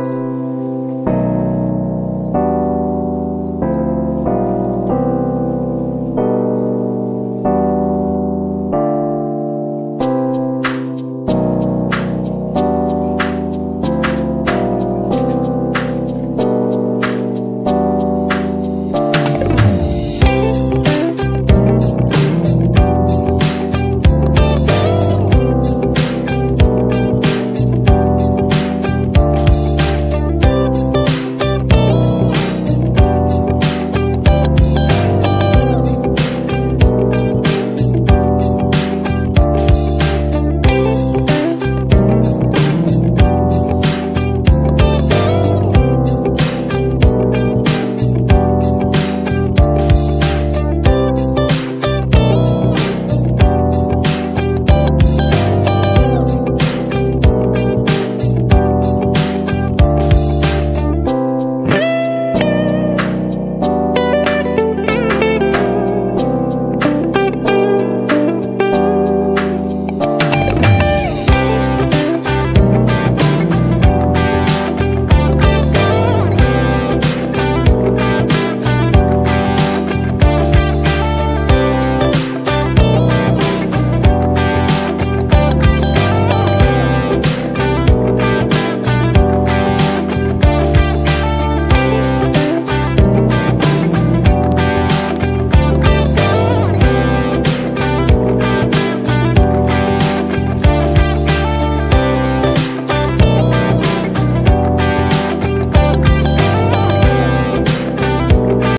Yes.